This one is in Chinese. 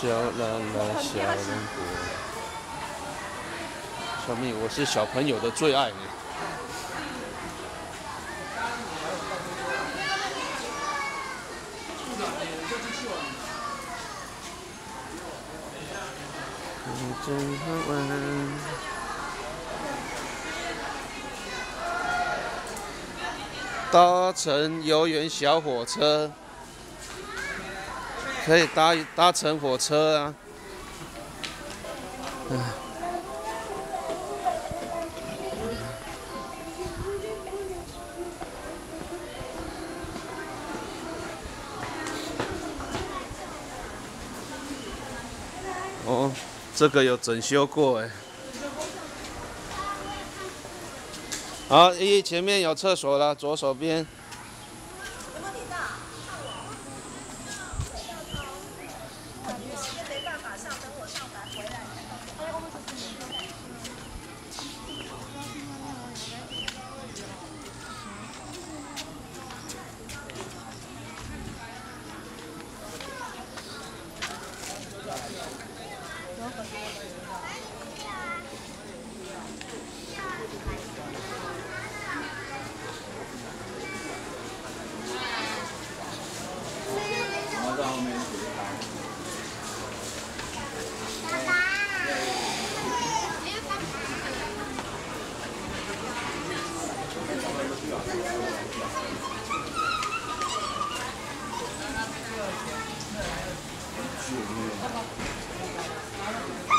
小蓝蓝，小人国。小蜜，我是小朋友的最爱。真好玩。搭乘游园小火车，可以搭搭乘火车啊。哦。这个有整修过哎，好，一前面有厕所了，左手边。Thank you.